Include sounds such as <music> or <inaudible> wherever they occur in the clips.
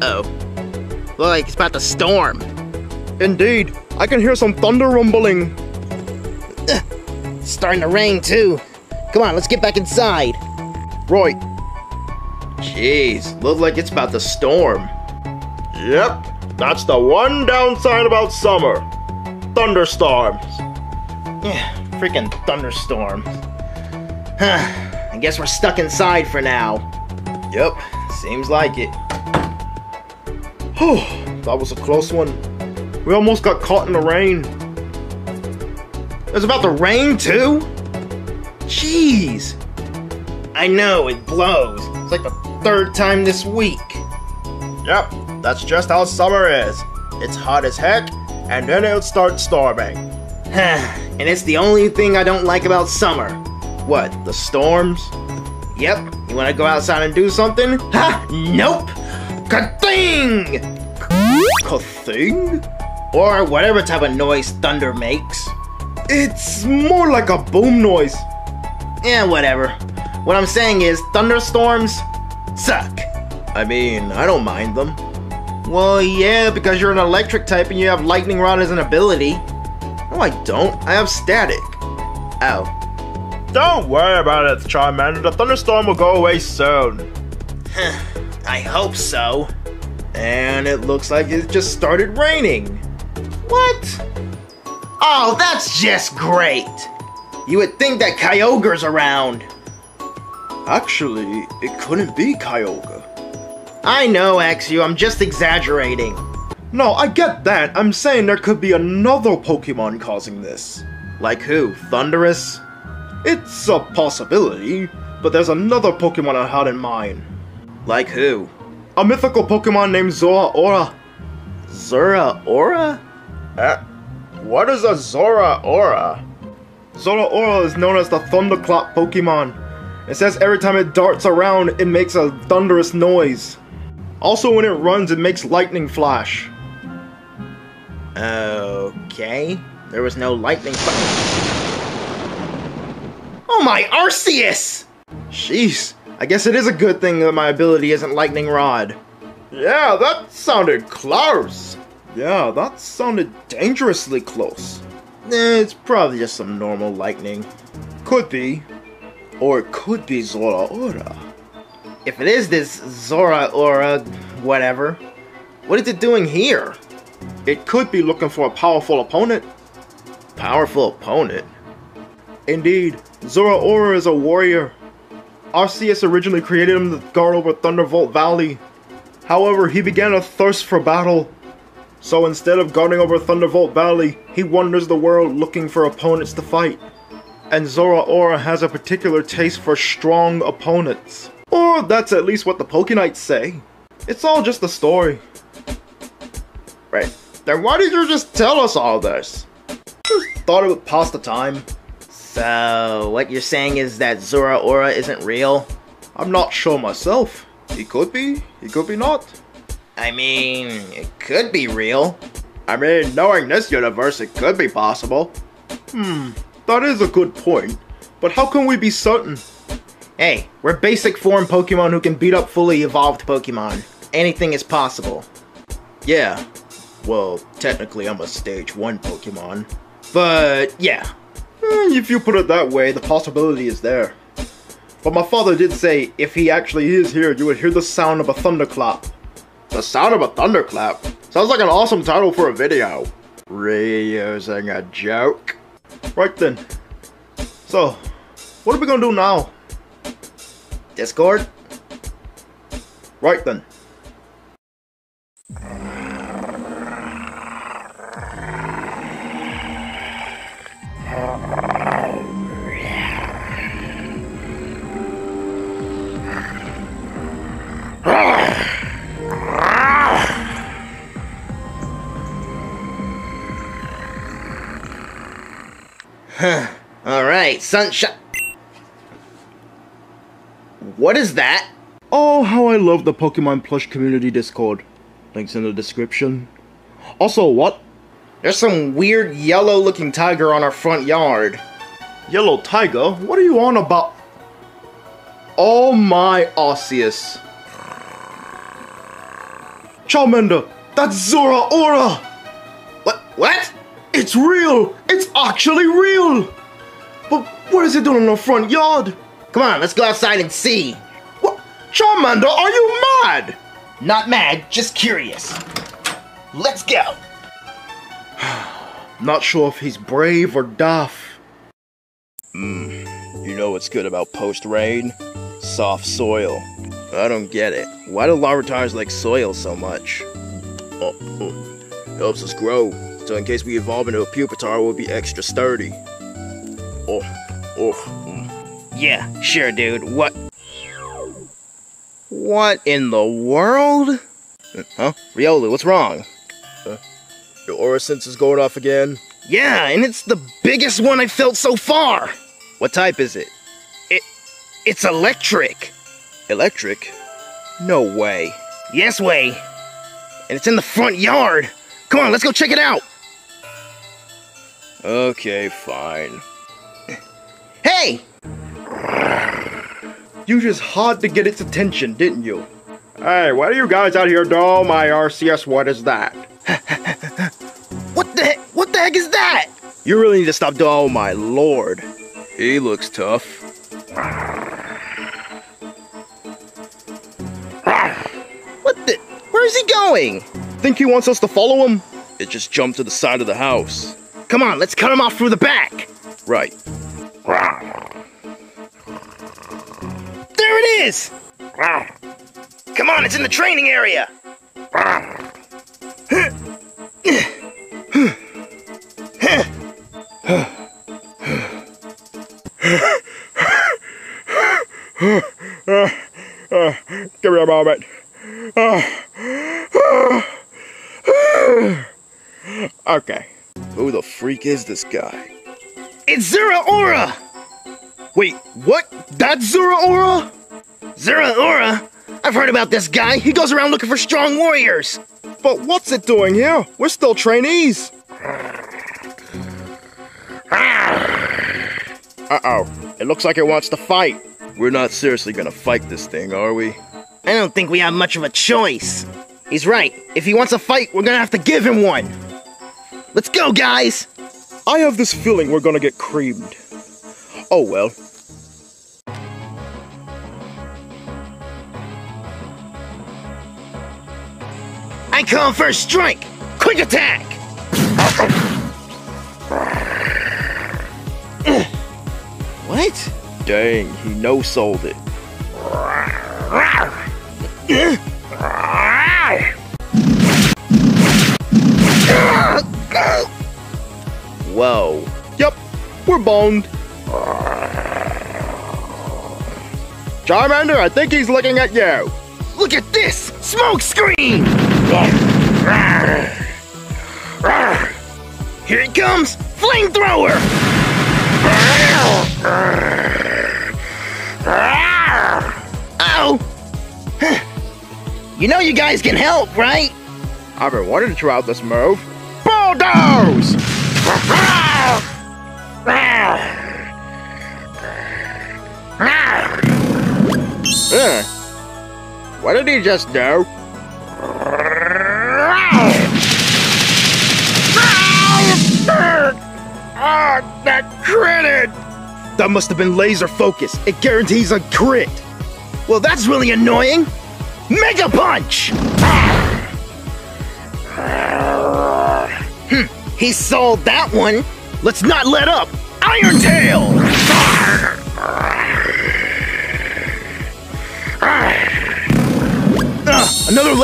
Uh-oh. Look like it's about to storm. Indeed, I can hear some thunder rumbling. It's starting to rain too. Come on, let's get back inside. Right. Jeez, look like it's about to storm. Yep, that's the one downside about summer. Thunderstorms. Yeah, freaking thunderstorm. Huh. I guess we're stuck inside for now. Yep, seems like it. Whew, that was a close one. We almost got caught in the rain. It's about to rain too? Jeez. I know, it blows. It's like the third time this week. Yep, that's just how summer is. It's hot as heck, and then it'll start storming. <sighs> and it's the only thing I don't like about summer. What, the storms? Yep, you wanna go outside and do something? Ha! Nope! Ka-thing! Ka-thing? Or whatever type of noise thunder makes. It's more like a boom noise. Yeah, whatever. What I'm saying is, thunderstorms suck. I mean, I don't mind them. Well, yeah, because you're an electric type and you have lightning rod as an ability. No, I don't. I have static. Oh. Don't worry about it, Charmander. The thunderstorm will go away soon. I hope so. And it looks like it just started raining. What? Oh, that's just great. You would think that Kyogre's around. Actually, it couldn't be Kyogre. I know, Axew, I'm just exaggerating. No, I get that. I'm saying there could be another Pokemon causing this. Like who? Thundurus? It's a possibility, but there's another Pokemon I had in mind. Like who? A mythical Pokemon named Zeraora Zeraora Uh, what is a Zora Aura? Zeraora is known as the Thunderclap Pokemon. It says every time it darts around, it makes a thunderous noise. Also, when it runs, it makes lightning flash. Okay. There was no lightning. Oh my Arceus! Jeez, I guess it is a good thing that my ability isn't Lightning Rod. Yeah, that sounded close. Yeah, that sounded dangerously close. Eh, it's probably just some normal lightning. Could be. Or it could be Zeraora. If it is this Zeraora, whatever, what is it doing here? It could be looking for a powerful opponent. Powerful opponent? Indeed, Zeraora is a warrior. Arceus originally created him to guard over Thunderbolt Valley. However, he began a thirst for battle. So instead of guarding over Thunderbolt Valley, he wanders the world looking for opponents to fight. And Zeraora has a particular taste for strong opponents. Or that's at least what the Pokenites say. It's all just a story. Right. Then why did you just tell us all this? Just thought it would pass the time. So, what you're saying is that Zeraora isn't real? I'm not sure myself. He could be, he could be not. I mean, it could be real. I mean, knowing this universe, it could be possible. Hmm, that is a good point. But how can we be certain? Hey, we're basic form Pokemon who can beat up fully evolved Pokemon. Anything is possible. Yeah. Well, technically I'm a stage 1 Pokemon. But, yeah. Eh, if you put it that way, the possibility is there. But my father did say if he actually is here, you would hear the sound of a thunderclap. The sound of a thunderclap? Sounds like an awesome title for a video. Reusing a joke? Right then. So, what are we gonna do now? Discord? Right then. <sighs> Alright, sunshine. What is that? Oh, how I love the Pokemon Plush Community Discord. Links in the description. Also, what? There's some weird yellow looking tiger on our front yard. Yellow Tiger? What are you on about? Oh my Arceus. Charmander, that's Zora Aura! What? What? It's real! It's actually real! But what is it doing in the front yard? Come on, let's go outside and see. What? Charmander, are you mad? Not mad, just curious. Let's go. <sighs> Not sure if he's brave or deaf. Mm, you know what's good about post rain? Soft soil. I don't get it. Why do Larvitars like soil so much? Oh, oh. helps us grow. So in case we evolve into a pupitar, we'll be extra sturdy. Oh, oh. mm. Yeah, sure, dude. What? What in the world? Huh? Riolu, what's wrong? Huh? Your aura sense is going off again? Yeah, and it's the biggest one I've felt so far. What type is it? it? It's electric. Electric? No way. Yes, way. And it's in the front yard. Come on, let's go check it out. Okay, fine. Hey! You just had to get its attention, didn't you? Hey, what are you guys out here doing? My Arceus, what is that? <laughs> What the heck? What the heck is that? You really need to stop doing. Oh my lord. He looks tough. What the? Where is he going? Think he wants us to follow him? It just jumped to the side of the house. Come on, let's cut him off through the back. Right. There it is! Come on, it's in the training area! Give me a moment. okay. Who freak is this guy? It's Zura Aura! Wait, what? That's Zeraora? Zura Aura? I've heard about this guy. He goes around looking for strong warriors. But what's it doing here? We're still trainees. Uh-oh. It looks like it wants to fight. We're not seriously gonna fight this thing, are we? I don't think we have much of a choice. He's right. If he wants a fight, we're gonna have to give him one. Let's go, guys! I have this feeling we're gonna get creamed. Oh well. I call first strike! Quick attack! what? Dang, he no-sold it. <laughs> boned. Charmander, I think he's looking at you. Look at this! Smoke screen! Here it comes! Flamethrower! Oh! <laughs> You know you guys can help, right? I've been wanting to try out this move. Bulldoze! <laughs> Uh, what did he just do? Ah, that critted! That must have been laser focus. It guarantees a crit. Well, that's really annoying. Mega Punch! Hmm, he sold that one. Let's not let up. Iron Tail!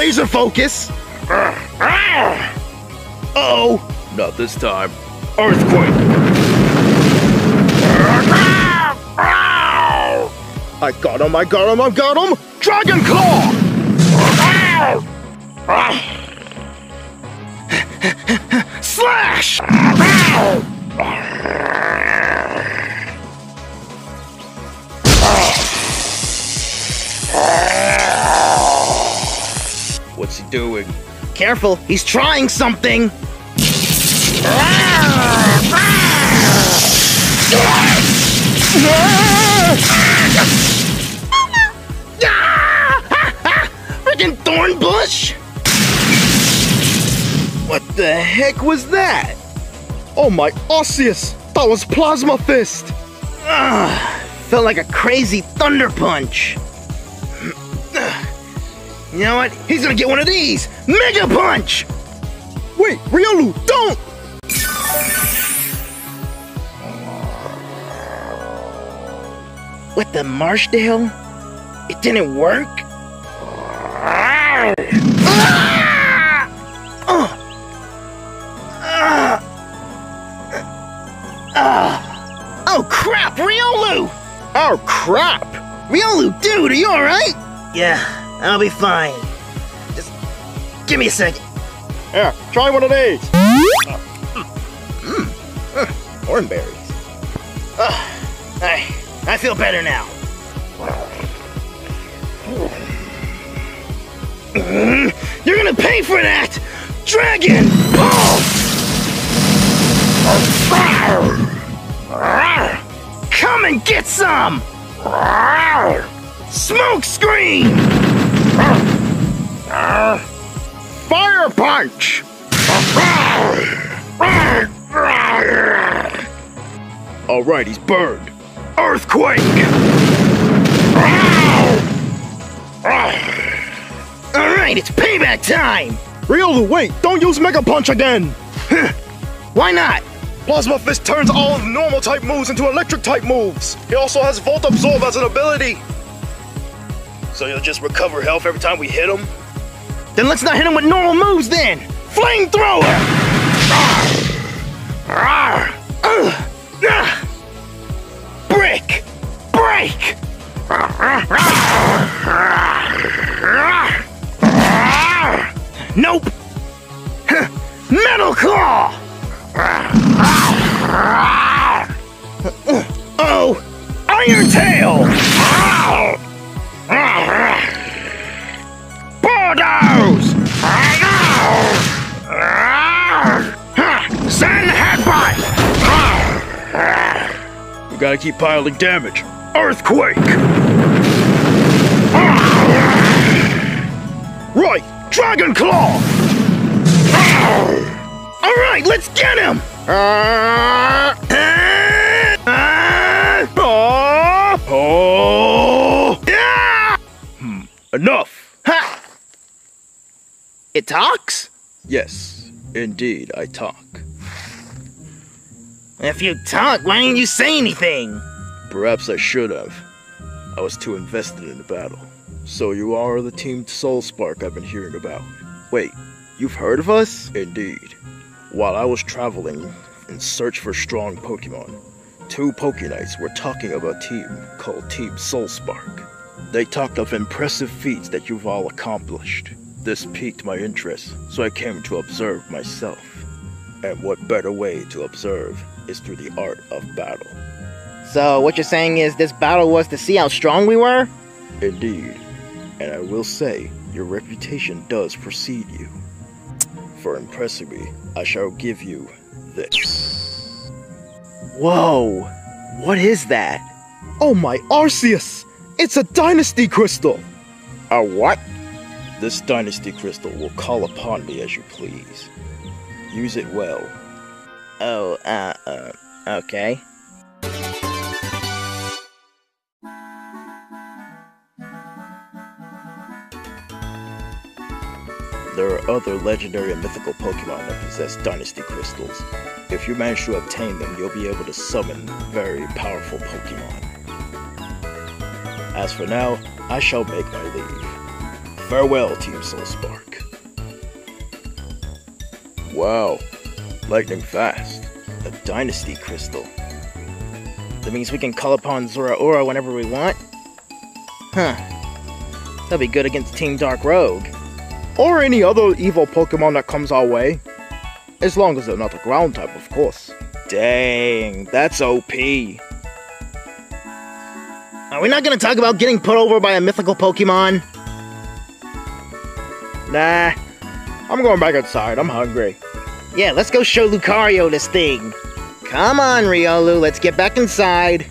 Laser focus. Uh-oh. Not this time. Earthquake. I got him, I got him, I got him! Dragon Claw! Slash! What's he doing? Careful, he's trying something! Freaking thorn bush! What the heck was that? Oh my Arceus! That was Plasma Fist! Ah, felt like a crazy thunder punch. You know what? He's gonna get one of these! Mega Punch! Wait, Riolu, don't! What the Marshadow? It didn't work? Oh crap, Riolu! Oh crap! Riolu, dude, are you alright? Yeah, I'll be fine. Just give me a second. Yeah, try one of these! Hornberries. Ugh, I, I feel better now. Mm, You're gonna pay for that! Dragon Pulse! Come and get some! Smoke screen! Fire Punch! Alright, he's burned. Earthquake! Alright, it's payback time! Riolu, wait! Don't use Mega Punch again! <laughs> Why not? Plasma Fist turns all of normal type moves into electric type moves! He also has Volt Absorb as an ability! So you'll just recover health every time we hit him? Then let's not hit him with normal moves then! Flamethrower! Brick! Break! Nope! Metal Claw! Oh! Iron Tail! We gotta keep piling damage. Earthquake! Right! Dragon Claw! Alright, let's get him! Uh, Ah! Oh! Ah! Enough! Ha! It talks? Yes, indeed, I talk. If you talk, why didn't you say anything? Perhaps I should have. I was too invested in the battle. So you are the Team Sol Spark I've been hearing about. Wait, you've heard of us? Indeed. While I was traveling in search for strong Pokemon, two Pokenites were talking of a team called Team Sol Spark. They talked of impressive feats that you've all accomplished. This piqued my interest, so I came to observe myself. And what better way to observe is through the art of battle. So, what you're saying is this battle was to see how strong we were? Indeed, and I will say, your reputation does precede you. For impressing me, I shall give you this. Whoa! What is that? oh my Arceus! It's a Dynasty Crystal! A what? This dynasty crystal will call upon me as you please. Use it well. Oh, uh, uh, okay. There are other legendary and mythical Pokemon that possess dynasty crystals. If you manage to obtain them, you'll be able to summon very powerful Pokemon. As for now, I shall make my leave. Farewell, Team Sol Spark. Wow, lightning fast. A dynasty crystal. That means we can call upon Zeraora whenever we want? Huh. That'll be good against Team Dark Rogue. Or any other evil Pokemon that comes our way. As long as they're not a ground type, of course. Dang, that's OP. Are we not gonna talk about getting put over by a mythical Pokemon? Nah, I'm going back outside. I'm hungry. Yeah, let's go show Lucario this thing. Come on, Riolu, let's get back inside.